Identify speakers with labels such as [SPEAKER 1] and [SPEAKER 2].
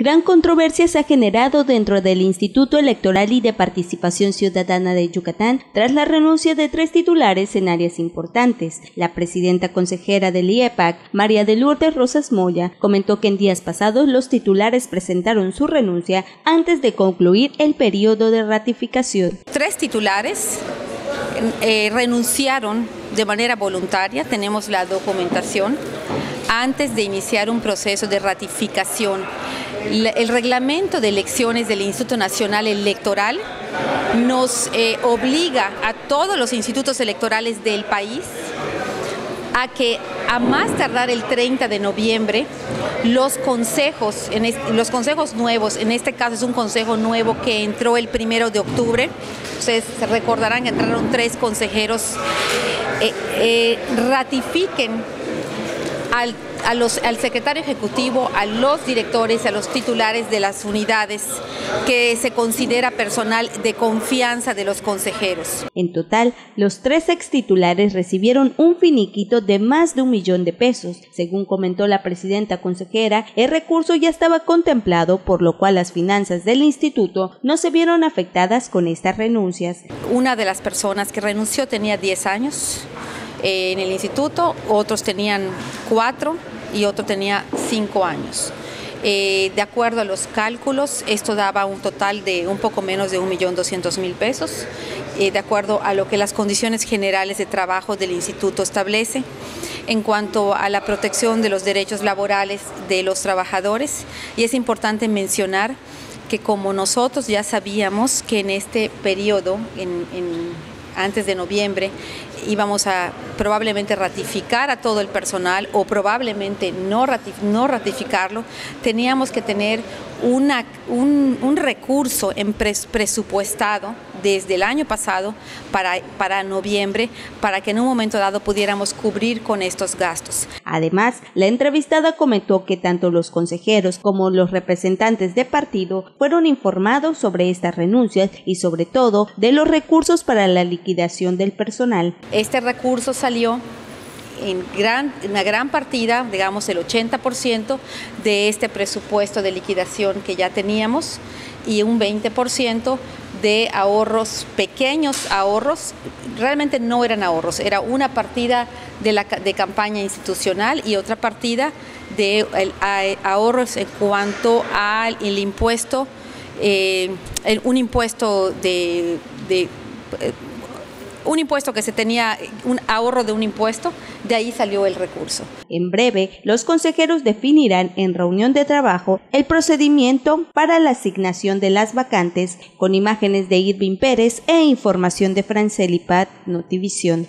[SPEAKER 1] Gran controversia se ha generado dentro del Instituto Electoral y de Participación Ciudadana de Yucatán tras la renuncia de tres titulares en áreas importantes. La presidenta consejera del IEPAC, María de Lourdes Rosas Moya, comentó que en días pasados los titulares presentaron su renuncia antes de concluir el periodo de ratificación.
[SPEAKER 2] Tres titulares eh, renunciaron de manera voluntaria, tenemos la documentación, antes de iniciar un proceso de ratificación. El reglamento de elecciones del Instituto Nacional Electoral nos eh, obliga a todos los institutos electorales del país a que a más tardar el 30 de noviembre los consejos, los consejos nuevos, en este caso es un consejo nuevo que entró el primero de octubre, ustedes recordarán que entraron tres consejeros, eh, eh, ratifiquen al al secretario ejecutivo, a los directores, a los titulares de las unidades que se considera personal de confianza de los consejeros.
[SPEAKER 1] En total, los tres extitulares recibieron un finiquito de más de un millón de pesos. Según comentó la presidenta consejera, el recurso ya estaba contemplado, por lo cual las finanzas del instituto no se vieron afectadas con estas renuncias.
[SPEAKER 2] Una de las personas que renunció tenía 10 años eh, en el instituto, otros tenían cuatro y otro tenía cinco años. Eh, de acuerdo a los cálculos, esto daba un total de un poco menos de 1.200.000 pesos, eh, de acuerdo a lo que las condiciones generales de trabajo del instituto establece. En cuanto a la protección de los derechos laborales de los trabajadores, y es importante mencionar que como nosotros ya sabíamos que en este periodo, en antes de noviembre íbamos a probablemente ratificar a todo el personal o probablemente no, ratificarlo, teníamos que tener un, recurso en presupuestado desde el año pasado para noviembre para que en un momento dado pudiéramos cubrir con estos gastos.
[SPEAKER 1] Además, la entrevistada comentó que tanto los consejeros como los representantes de partido fueron informados sobre estas renuncias y sobre todo de los recursos para la liquidación del personal.
[SPEAKER 2] Este recurso salió en gran, una gran partida, digamos el 80% de este presupuesto de liquidación que ya teníamos y un 20% de ahorros, pequeños ahorros, realmente no eran ahorros, era una partida de, la, de campaña institucional y otra partida de ahorros en cuanto al impuesto, eh, un impuesto de, de un impuesto que se tenía, un ahorro de un impuesto, de ahí salió el recurso.
[SPEAKER 1] En breve, los consejeros definirán en reunión de trabajo el procedimiento para la asignación de las vacantes con imágenes de Irving Pérez e información de Francelipat Notivisión.